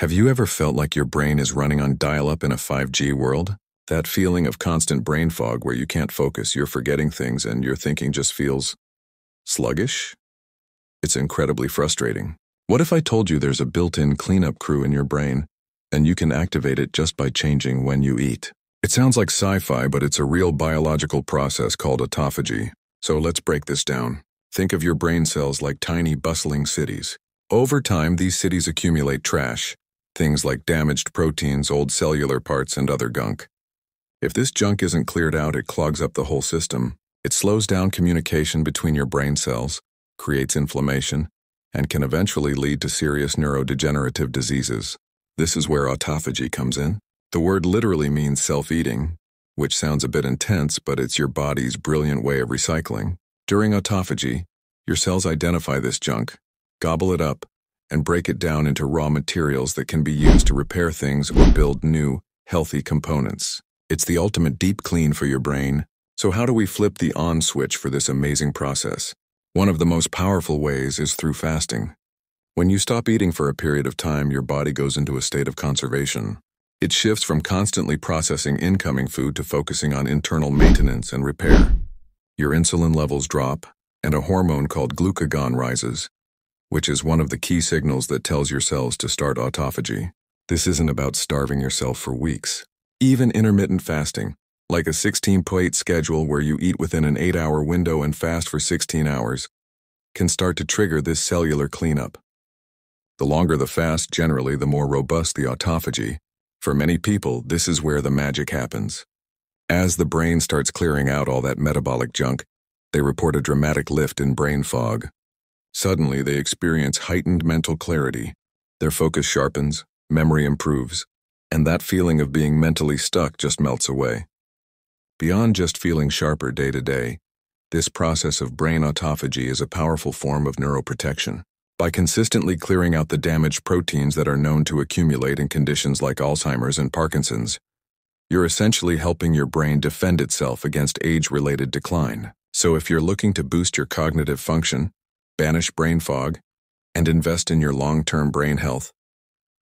Have you ever felt like your brain is running on dial-up in a 5G world? That feeling of constant brain fog where you can't focus, you're forgetting things, and your thinking just feels sluggish? It's incredibly frustrating. What if I told you there's a built-in cleanup crew in your brain, and you can activate it just by changing when you eat? It sounds like sci-fi, but it's a real biological process called autophagy. So let's break this down. Think of your brain cells like tiny, bustling cities. Over time, these cities accumulate trash, things like damaged proteins, old cellular parts, and other gunk. If this junk isn't cleared out, it clogs up the whole system. It slows down communication between your brain cells, creates inflammation, and can eventually lead to serious neurodegenerative diseases. This is where autophagy comes in. The word literally means self-eating, which sounds a bit intense, but it's your body's brilliant way of recycling. During autophagy, your cells identify this junk, gobble it up, and break it down into raw materials that can be used to repair things or build new, healthy components. It's the ultimate deep clean for your brain. So how do we flip the on switch for this amazing process? One of the most powerful ways is through fasting. When you stop eating for a period of time, your body goes into a state of conservation. It shifts from constantly processing incoming food to focusing on internal maintenance and repair. Your insulin levels drop, and a hormone called glucagon rises, which is one of the key signals that tells your cells to start autophagy. This isn't about starving yourself for weeks. Even intermittent fasting, like a 16-plate schedule where you eat within an 8-hour window and fast for 16 hours, can start to trigger this cellular cleanup. The longer the fast, generally, the more robust the autophagy. For many people, this is where the magic happens. As the brain starts clearing out all that metabolic junk, they report a dramatic lift in brain fog, Suddenly, they experience heightened mental clarity. Their focus sharpens, memory improves, and that feeling of being mentally stuck just melts away. Beyond just feeling sharper day to day, this process of brain autophagy is a powerful form of neuroprotection. By consistently clearing out the damaged proteins that are known to accumulate in conditions like Alzheimer's and Parkinson's, you're essentially helping your brain defend itself against age-related decline. So if you're looking to boost your cognitive function, banish brain fog, and invest in your long-term brain health.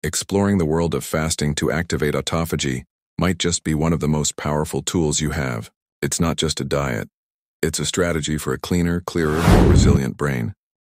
Exploring the world of fasting to activate autophagy might just be one of the most powerful tools you have. It's not just a diet. It's a strategy for a cleaner, clearer, more resilient brain.